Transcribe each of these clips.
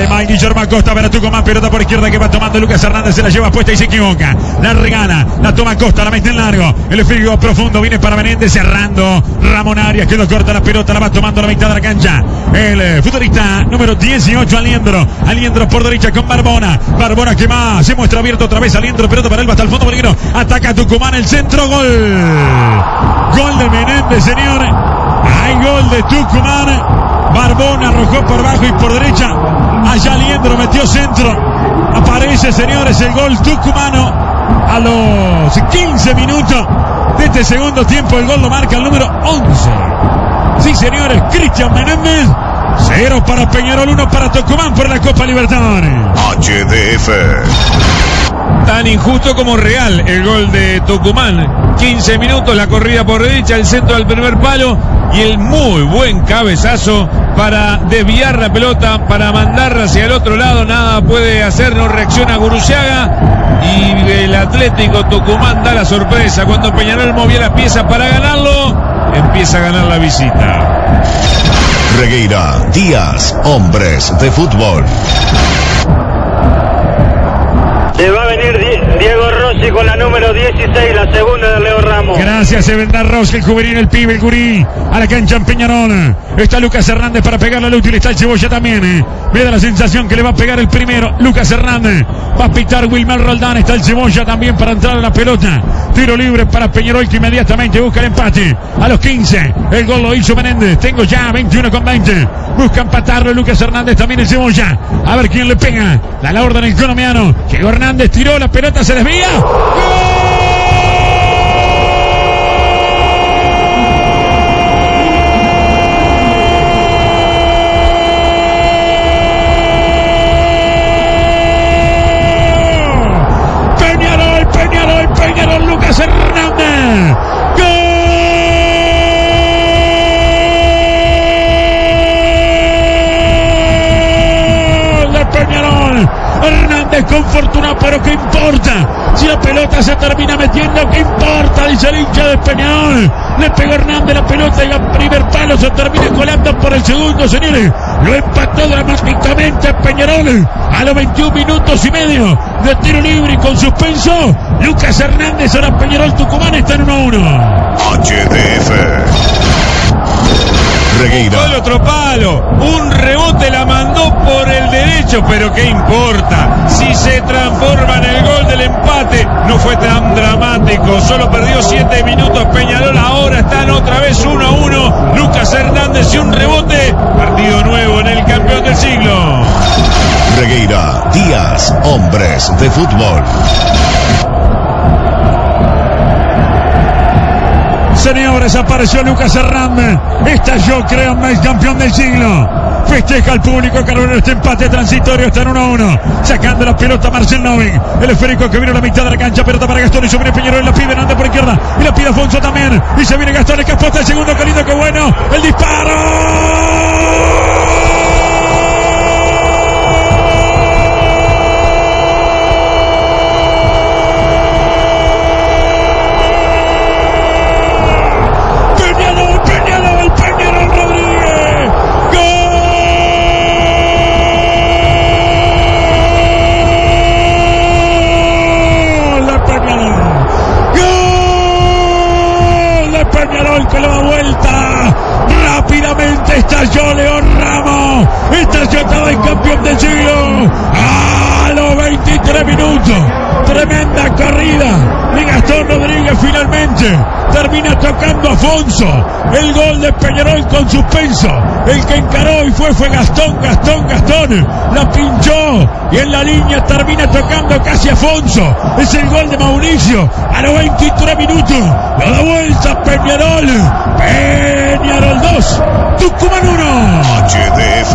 Alemán, Guillermo Acosta para Tucumán, pelota por izquierda que va tomando Lucas Hernández, se la lleva puesta y se equivoca. La regala, la toma Acosta, la mete en largo. El frío profundo viene para Menéndez cerrando. Ramón Arias quedó corta la pelota, la va tomando la mitad de la cancha. El eh, futbolista número 18, Aliendro. Aliendro por derecha con Barbona. Barbona que más se muestra abierto otra vez. Aliendro, pelota para él, hasta el fondo peligro. Ataca Tucumán, el centro, gol. Gol de Menéndez, señores. Hay gol de Tucumán. Barbona arrojó por abajo y por derecha. Allá Aliendro metió centro. Aparece, señores, el gol tucumano a los 15 minutos de este segundo tiempo. El gol lo marca el número 11. Sí, señores, Cristian Menéndez. Cero para Peñarol, uno para Tucumán por la Copa Libertadores. HDF. Tan injusto como real el gol de Tucumán. 15 minutos, la corrida por derecha, el centro del primer palo y el muy buen cabezazo para desviar la pelota, para mandarla hacia el otro lado. Nada puede hacer, no reacciona Guruciaga. Y el Atlético Tucumán da la sorpresa. Cuando Peñarol movía las piezas para ganarlo, empieza a ganar la visita. Regueira, Díaz, hombres de fútbol. Se va a venir Diego Rossi con la número 16, la segunda de Leo Ramos. Gracias, Evenda Rossi, el juvenil, el pibe, el gurí. A la cancha en Peñarol. Está Lucas Hernández para pegarle al útil. Está el Cebolla también. Eh. Me da la sensación que le va a pegar el primero. Lucas Hernández. Va a pitar Wilmer Roldán. Está el Cebolla también para entrar a la pelota. Tiro libre para Peñarol que inmediatamente busca el empate. A los 15. El gol lo hizo Menéndez. Tengo ya 21 con 20. Busca empatarlo Lucas Hernández también el Cebolla. A ver quién le pega. La orden el colombiano. Llegó Hernández, tiró la pelota, se desvía. ¡Gol! ¿Qué importa? Si la pelota se termina metiendo, ¿qué importa? Dice el hincha de Peñarol. Le pegó Hernández la pelota y el primer palo se termina colando por el segundo, señores. Lo empató dramáticamente Peñarol a los 21 minutos y medio de tiro libre y con suspenso. Lucas Hernández, ahora Peñarol Tucumán está en 1-1. HDF. Regueira. Gol otro palo. Un rebote el pero ¿qué importa? Si se transforma en el gol del empate, no fue tan dramático. Solo perdió 7 minutos Peñarol. Ahora están otra vez 1 a 1. Lucas Hernández y un rebote. Partido nuevo en el campeón del siglo. Regueira, Díaz, hombres de fútbol. Señores, apareció Lucas Hernández. Esta yo creo más campeón del siglo. Festeja al público Carolina este empate transitorio. Está en 1 a 1. Sacando la pelota Marcel Novin. El esférico que vino a la mitad de la cancha. Pelota para Gastón. Y se viene Peñarol. La pide Hernández por izquierda. Y la pide Afonso también. Y se viene Gastón. Escapó el segundo. Qué lindo, qué bueno. El disparo. Le da vuelta! Estalló León Ramos. Estalló todo el campeón del siglo. A los 23 minutos. Tremenda corrida de Gastón Rodríguez finalmente. Termina tocando Afonso. El gol de Peñarol con suspenso. El que encaró y fue fue Gastón, Gastón, Gastón. La pinchó y en la línea termina tocando casi Afonso. Es el gol de Mauricio a los 23 minutos. Lo da vuelta Peñarol. Peñarol 2. Tucumán 1. HDF.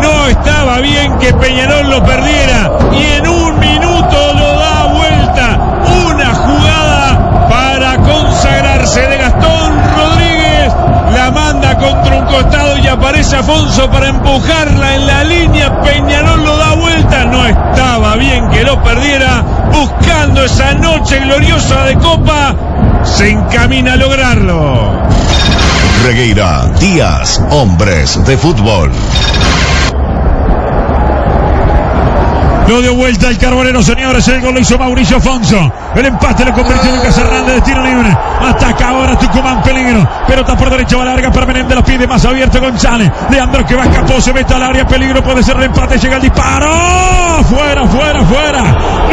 No estaba bien que Peñarol lo perdiera y en un minuto lo da vuelta. Una jugada para consagrarse de Gastón Rodríguez. La manda contra un costado y aparece Afonso para empujarla en la línea. Peñarol lo da vuelta. No estaba bien que lo perdiera. Buscando esa noche gloriosa de Copa. Se encamina a lograrlo. Regueira, Díaz, hombres de fútbol. Lo dio vuelta el carbonero, señores. El gol lo hizo Mauricio Afonso. El empate lo convirtió Lucas Hernández de tiro libre. Ataca ahora Tucumán, peligro. Pelota por derecha, va larga para Menéndez. La pide más abierto González. Leandro que va a se mete al área, peligro. Puede ser el empate, llega el disparo. ¡Oh! Fuera, fuera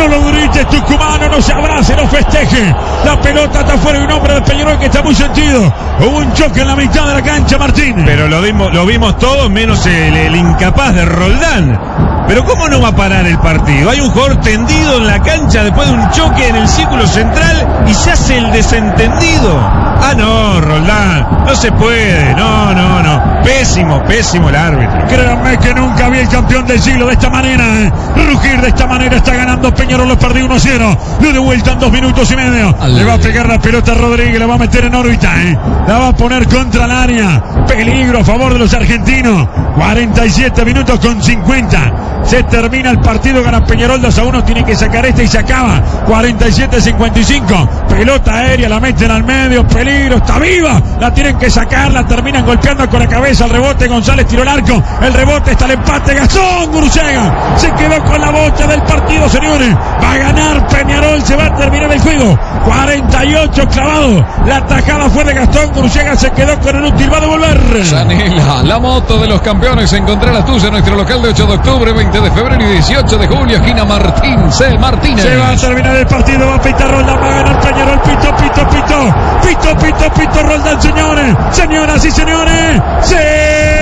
fuera. No lo grites, Tucumano. No se abrace, no festeje. La pelota está fuera. Y un hombre de Peñarol que está muy sentido. Hubo un choque en la mitad de la cancha, Martín. Pero lo vimos, lo vimos todos, menos el, el incapaz de Roldán. Pero ¿cómo no va a parar el partido? Hay un jugador tendido en la cancha después de un choque en el círculo central y se hace el desentendido. Ah, no, Roldán, no se puede, no, no, no. Pésimo, pésimo el árbitro. Créanme que nunca vi el campeón del siglo de esta manera. eh. Rugir de esta manera está ganando Peñarol. Lo perdió 1-0. Lo de vuelta en dos minutos y medio. Le va a pegar la pelota a Rodríguez. La va a meter en órbita. eh. La va a poner contra el área. Peligro a favor de los argentinos. 47 minutos con 50. Se termina el partido, gana Peñarol 2 a 1, tiene que sacar este y se acaba. 47-55. Pelota aérea, la meten al medio, peligro, está viva. La tienen que sacar, la terminan golpeando con la cabeza. El rebote, González tiró el arco. El rebote está el empate, Gastón Gurusega. Se quedó con la bocha del partido, señores. Va a ganar Peñarol, se va a terminar el juego. 48 clavado. La tajada fue de Gastón Gurusega, se quedó con el último, va a devolver. Chanela, la moto de los campeones. Encontré la tuya en nuestro local de 8 de octubre, 20 de febrero y 18 de julio. Esquina Martín C. Martínez. Se va a terminar el partido, va a pitar Roldán, va a ganar Peñarol, pito, pito, pito, pito, pito, pito, Roldán, señores, señoras y señores, se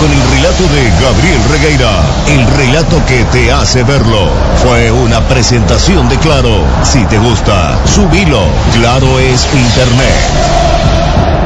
con el relato de Gabriel Regueira. El relato que te hace verlo. Fue una presentación de Claro. Si te gusta, subilo. Claro es Internet.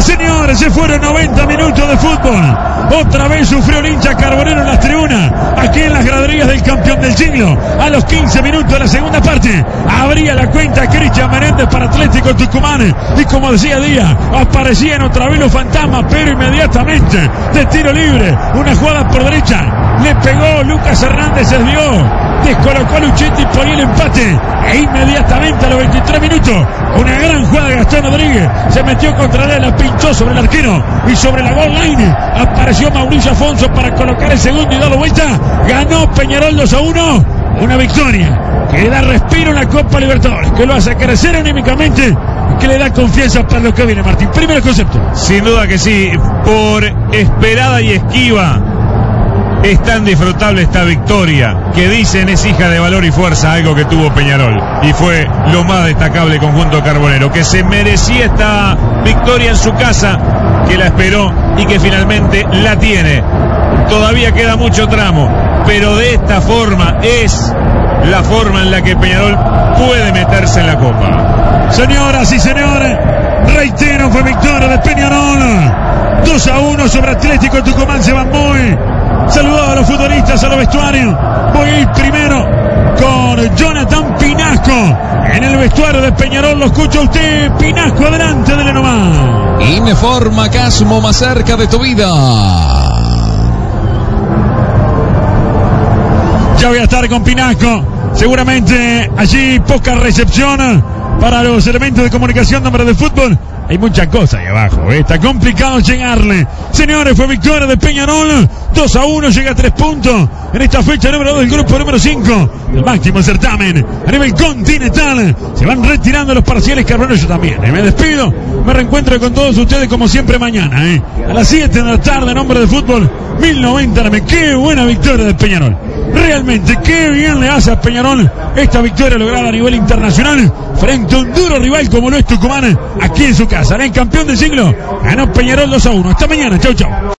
Señores, se fueron 90 minutos de fútbol. Otra vez sufrió el hincha Carbonero en las tribunas, aquí en las graderías del campeón del siglo. A los 15 minutos de la segunda parte, abría la cuenta Cristian Menéndez para Atlético Tucumán. Y como decía Díaz, aparecían otra vez los fantasmas, pero inmediatamente de tiro libre, una jugada por derecha. Le pegó Lucas Hernández, se desvió descolocó a Luchetti ponía el empate. E inmediatamente a los 23 minutos, una gran jugada de Gastón Rodríguez. Se metió contra él, la pinchó sobre el arquero y sobre la goal line. Apareció Mauricio Afonso para colocar el segundo y darlo vuelta. Ganó Peñarol 2 a 1. Una victoria que le da respiro en la Copa Libertadores, que lo hace crecer anímicamente que le da confianza para lo que viene, Martín. Primero concepto. Sin duda que sí, por esperada y esquiva. Es tan disfrutable esta victoria que dicen es hija de valor y fuerza, algo que tuvo Peñarol. Y fue lo más destacable conjunto carbonero, que se merecía esta victoria en su casa, que la esperó y que finalmente la tiene. Todavía queda mucho tramo, pero de esta forma es la forma en la que Peñarol puede meterse en la copa. Señoras y señores, reitero, fue victoria de Peñarol. 2 a 1 sobre Atlético Tucumán, se van muy. Saludado a los futbolistas, a los vestuarios. Voy a ir primero con Jonathan Pinasco. En el vestuario de Peñarol lo escucha usted. Pinasco, adelante, dele nomás. Informa Casmo más cerca de tu vida. Ya voy a estar con Pinasco. Seguramente allí poca recepción para los elementos de comunicación de hombre de fútbol. Hay muchas cosas ahí abajo. ¿eh? Está complicado llegarle. Señores, fue victoria de Peñarol. 2 a 1, llega a 3 puntos en esta fecha número 2 del grupo número 5 del máximo certamen a nivel continental. Se van retirando los parciales carboneros yo también. ¿eh? Me despido. Me reencuentro con todos ustedes como siempre mañana. ¿eh? A las 7 de la tarde en Hombre de Fútbol 1090 AM. Qué buena victoria de Peñarol. Realmente, qué bien le hace a Peñarol esta victoria lograda a nivel internacional frente a un duro rival como lo es Tucumán aquí en su casa. El campeón del siglo ganó Peñarol 2 a 1. Hasta mañana. Chau, chau.